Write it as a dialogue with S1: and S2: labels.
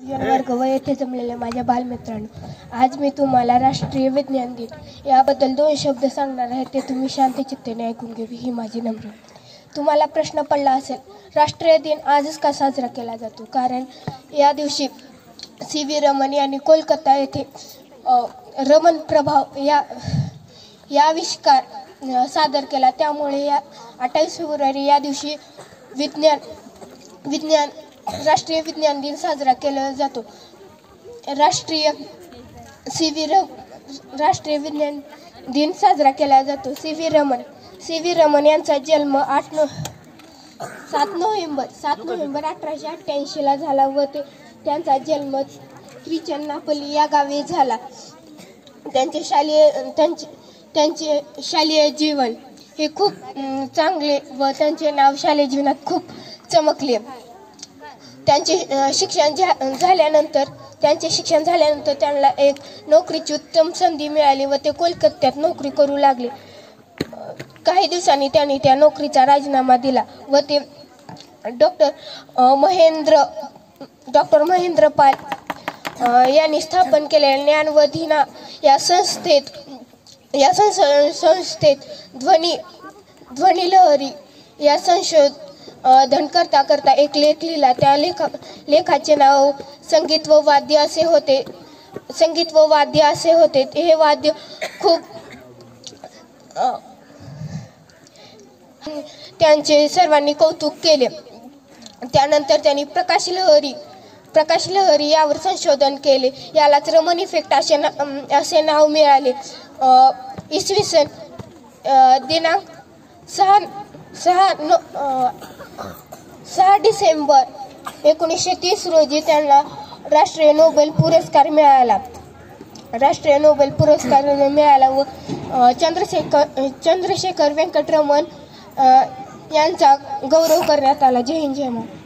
S1: वर्ग व येथे जमलेल्या माझ्या बालमित्रांनो आज मी तुम्हाला राष्ट्रीय विज्ञान दिन याबद्दल दोन शब्द सांगणार आहे ते तुम्ही शांत चित्तेने ऐकून घ्यावी ही माझी नम्र तुम्हाला प्रश्न पडला असेल राष्ट्रीय दिन आजच का साजरा केला जातो? कारण या दिवशी सी व्ही रमन यांनी कोलकाता येथे रमन प्रभाव या या आविष्कार सादर केला. त्यामुळे या अठ्ठावीस फेब्रुवारी या दिवशी विज्ञान विज्ञान राष्ट्रीय विज्ञान दिन साजरा केला जातो. राष्ट्रीय सी व्ही र राष्ट्रीय विज्ञान दिन साजरा केला जातो. C V Raman C V Raman यांचा जन्म आठ नो सात नोव्हेंबर. सात नोव्हेंबर अठराशे अठ्ठ्याऐंशीला झाला व ते त्यांचा जन्म त्रिचन्नापल्ली या गावी झाला. त्यांचे शालेय त्यांचे त्यांचे शालेय जीवन हे खूप चांगले व त्यांचे नाव शालेय जीवनात खूप चमकले. त्यांचे शिक्षण झा झाल्यानंतर त्यांचे शिक्षण झाल्यानंतर त्यांना एक नोकरीची उत्तम संधी मिळाली व ते कोलकात्यात नोकरी करू लागले. काही दिवसांनी त्यांनी त्या नोकरीचा राजीनामा दिला व ते डॉक्टर महेंद्र डॉक्टर महेंद्र पाल यांनी स्थापन केलेल्या ज्ञान या संस्थेत या संस संस्थेत ध्वनी ध्वनी लहरी या संशोध धन करता करता एक लेख लिहिला. त्या लेखा लेखाचे नाव संगीत व वाद्य असे होते. संगीत व वाद्य असे होते. हे वाद्य खूप त्यांचे सर्वांनी कौतुक केले. त्यानंतर त्यांनी प्रकाश लहरी प्रकाश लहरी यावर संशोधन केले. यालाच रमन इफेक्ट असे ना असे नाव मिळाले. इसवी सन दिनांक सहा सहा नो सहा डिसेंबर एकोणीसशे तीस रोजी त्यांना राष्ट्रीय नोबेल पुरस्कार मिळाला. राष्ट्रीय नोबेल पुरस्कार मिळाला व चंद्रशेखर चंद्रशेखर व्यंकटरमण यांचा गौरव करण्यात आला. जय हिंद जय महाराज